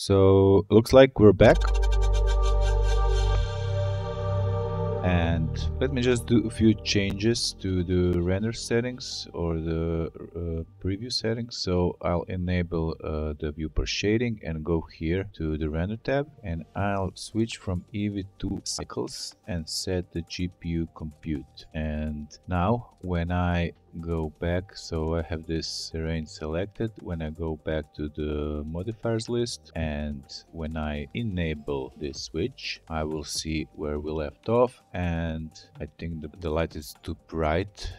So looks like we're back. And let me just do a few changes to the render settings or the uh, preview settings. So I'll enable uh, the viewport shading and go here to the render tab and I'll switch from Eevee to cycles and set the GPU compute. And now when I go back so I have this terrain selected. When I go back to the modifiers list and when I enable this switch I will see where we left off and I think the, the light is too bright.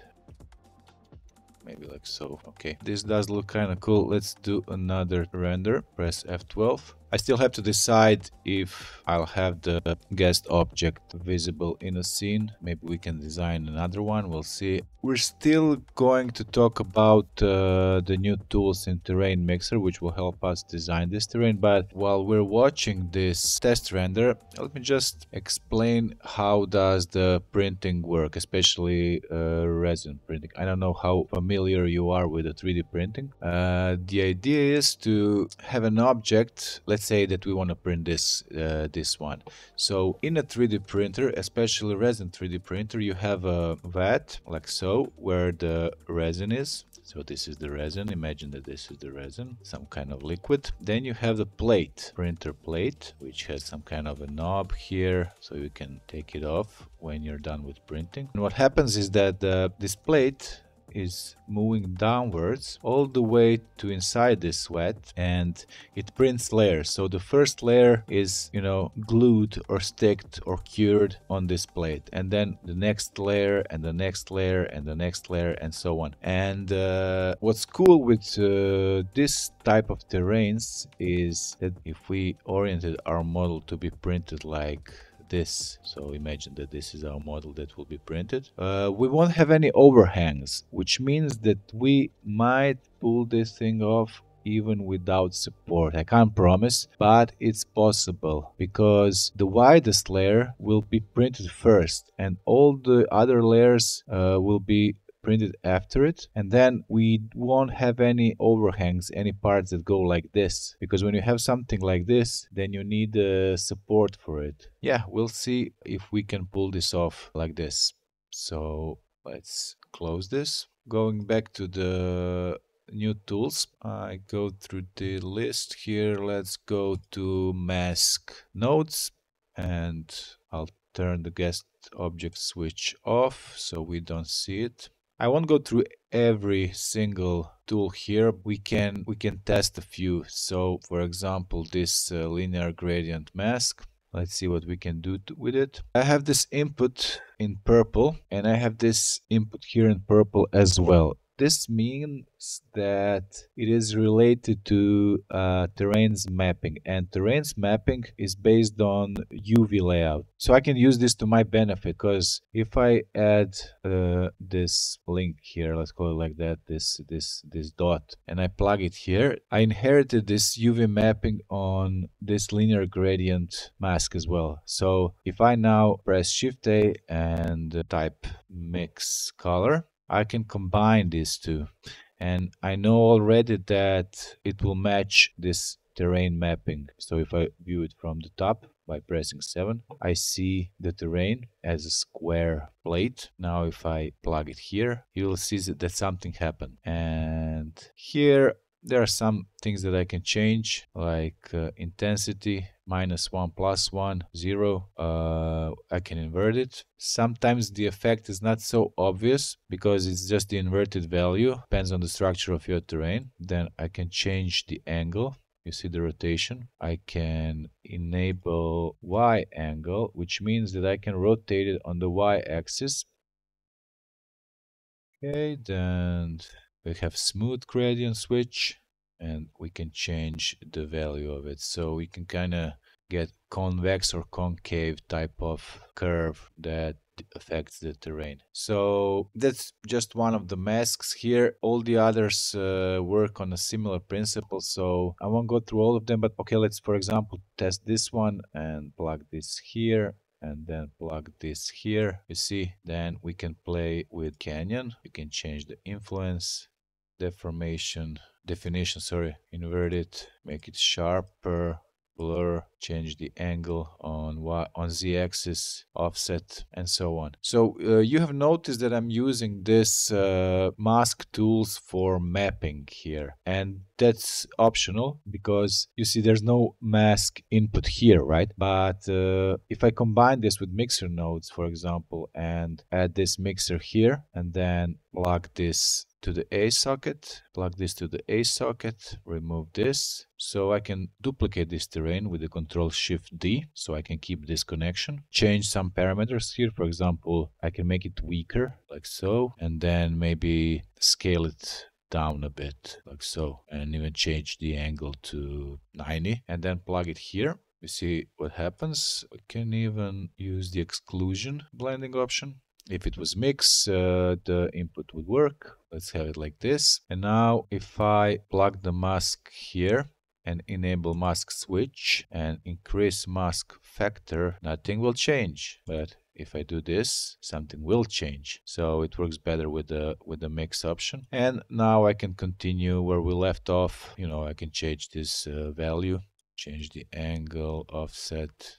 Maybe like so. Okay this does look kind of cool. Let's do another render. Press F12 I still have to decide if I'll have the guest object visible in a scene. Maybe we can design another one, we'll see. We're still going to talk about uh, the new tools in Terrain Mixer, which will help us design this terrain. But while we're watching this test render, let me just explain how does the printing work, especially uh, resin printing. I don't know how familiar you are with the 3D printing. Uh, the idea is to have an object, let's let's say that we want to print this uh, this one. So in a 3d printer especially resin 3d printer you have a vat like so where the resin is. So this is the resin. Imagine that this is the resin some kind of liquid. Then you have the plate printer plate which has some kind of a knob here so you can take it off when you're done with printing. And what happens is that uh, this plate is moving downwards all the way to inside this sweat and it prints layers. So the first layer is you know glued or sticked or cured on this plate and then the next layer and the next layer and the next layer and so on. And uh, what's cool with uh, this type of terrains is that if we oriented our model to be printed like this so imagine that this is our model that will be printed uh, we won't have any overhangs which means that we might pull this thing off even without support. I can't promise, but it's possible because the widest layer will be printed first and all the other layers uh, will be printed after it and then we won't have any overhangs any parts that go like this. Because when you have something like this then you need uh, support for it. Yeah we'll see if we can pull this off like this. So let's close this. Going back to the new tools i go through the list here. Let's go to mask nodes and i'll turn the guest object switch off so we don't see it I won't go through every single tool here. We can we can test a few. So for example, this uh, linear gradient mask. Let's see what we can do to, with it. I have this input in purple and I have this input here in purple as well. This means that it is related to uh, terrains mapping and terrains mapping is based on UV layout. So I can use this to my benefit because if I add uh, this link here, let's call it like that, this, this, this dot, and I plug it here, I inherited this UV mapping on this linear gradient mask as well. So if I now press Shift A and type mix color, I can combine these two and I know already that it will match this terrain mapping. So if I view it from the top by pressing 7, I see the terrain as a square plate. Now if I plug it here, you will see that something happened. And here there are some things that I can change like uh, intensity minus 1 plus 1 0 uh, I can invert it. Sometimes the effect is not so obvious because it's just the inverted value depends on the structure of your terrain. Then I can change the angle. You see the rotation? I can enable Y angle which means that I can rotate it on the Y axis. Okay then we have smooth gradient switch and we can change the value of it. So we can kind of get convex or concave type of curve that affects the terrain. So that's just one of the masks here. All the others uh, work on a similar principle so i won't go through all of them but okay let's for example test this one and plug this here and then plug this here. You see then we can play with canyon. You can change the influence deformation definition sorry invert it make it sharper blur, change the angle on y on z-axis, offset, and so on. So uh, you have noticed that I'm using this uh, mask tools for mapping here, and that's optional because you see there's no mask input here, right? But uh, if I combine this with mixer nodes, for example, and add this mixer here, and then plug this to the A socket, plug this to the A socket, remove this. So I can duplicate this terrain with the control shift D so I can keep this connection. Change some parameters here. For example, I can make it weaker like so and then maybe scale it down a bit like so and even change the angle to 90 and then plug it here. We see what happens. We can even use the exclusion blending option. If it was mix uh, the input would work. Let's have it like this. And now if I plug the mask here and enable mask switch and increase mask factor nothing will change. But if I do this, something will change. So it works better with the with the mix option. And now I can continue where we left off. You know, I can change this uh, value, change the angle, offset.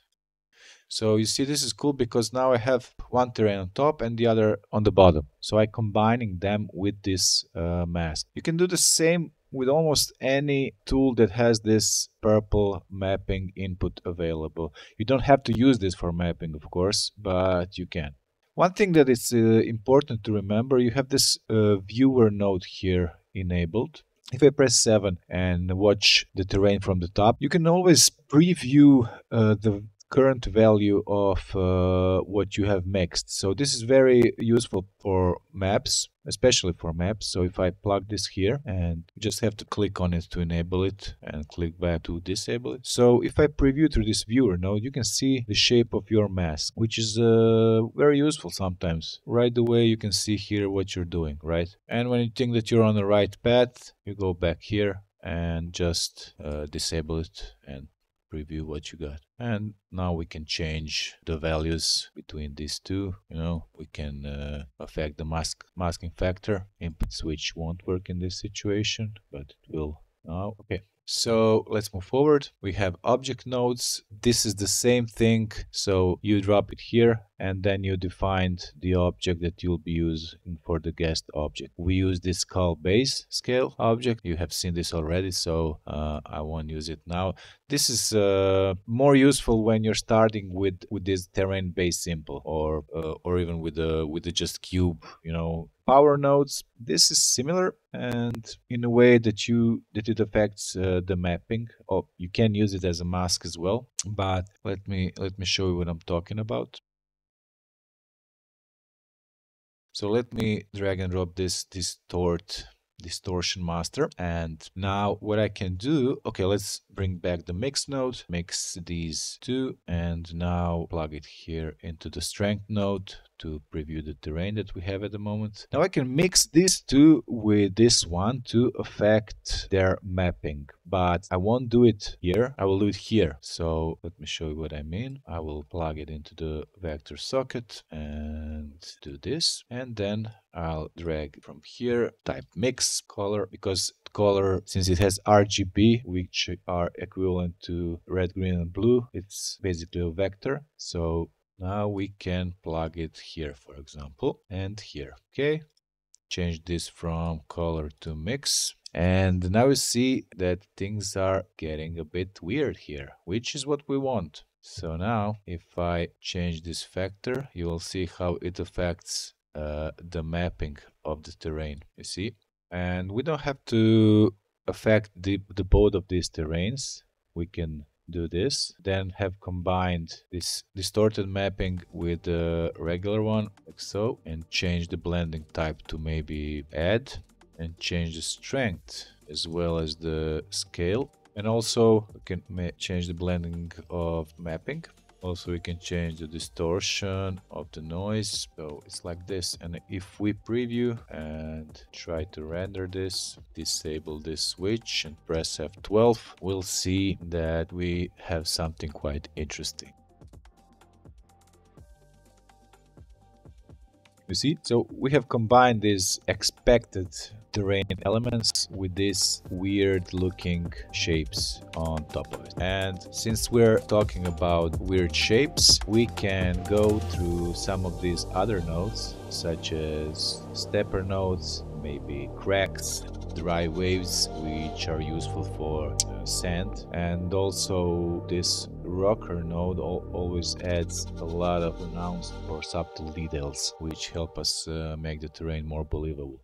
So you see this is cool because now I have one terrain on top and the other on the bottom. So I'm combining them with this uh, mask. You can do the same with almost any tool that has this purple mapping input available. You don't have to use this for mapping, of course, but you can. One thing that is uh, important to remember, you have this uh, viewer node here enabled. If I press 7 and watch the terrain from the top, you can always preview uh, the current value of uh, what you have mixed. So this is very useful for maps, especially for maps. So if I plug this here and just have to click on it to enable it and click back to disable it. So if I preview through this viewer node, you can see the shape of your mask, which is uh, very useful sometimes. Right away you can see here what you're doing, right? And when you think that you're on the right path, you go back here and just uh, disable it and preview what you got and now we can change the values between these two you know we can uh, affect the mask masking factor input switch won't work in this situation but it will now okay so let's move forward. We have object nodes. This is the same thing. So you drop it here and then you defined the object that you'll be using for the guest object. We use this call base scale object. You have seen this already, so uh, I won't use it now. This is uh, more useful when you're starting with with this terrain base simple or uh, or even with the with the just cube, you know, power nodes. This is similar and in a way that you that it affects uh, the mapping. Oh, you can use it as a mask as well. But let me let me show you what I'm talking about. So let me drag and drop this distort distortion master. And now what I can do okay let's bring back the mix node mix these two and now plug it here into the strength node to preview the terrain that we have at the moment. Now I can mix these two with this one to affect their mapping, but I won't do it here. I will do it here. So let me show you what I mean. I will plug it into the vector socket and do this. And then I'll drag from here, type mix color because color since it has RGB which are equivalent to red, green and blue. It's basically a vector. So now we can plug it here, for example, and here. Okay, change this from color to mix. And now you see that things are getting a bit weird here, which is what we want. So now if I change this factor, you will see how it affects uh, the mapping of the terrain, you see? And we don't have to affect the, the both of these terrains. We can do this then have combined this distorted mapping with the regular one like so and change the blending type to maybe add and change the strength as well as the scale. And also we can change the blending of mapping also we can change the distortion of the noise. So it's like this. And if we preview and try to render this disable this switch and press F12 we'll see that we have something quite interesting You see? So we have combined these expected terrain elements with these weird looking shapes on top of it. And since we're talking about weird shapes, we can go through some of these other nodes such as stepper nodes, maybe cracks, dry waves which are useful for uh, sand and also this rocker node al always adds a lot of announced or subtle details which help us uh, make the terrain more believable.